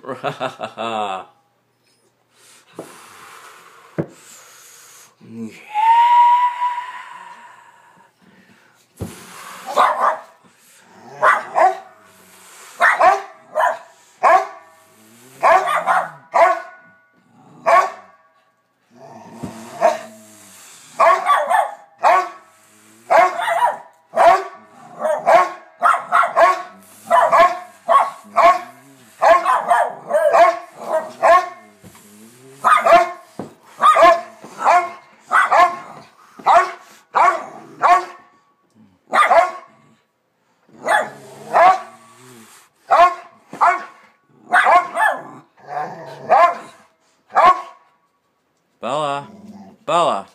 yeah. Bella. Bella.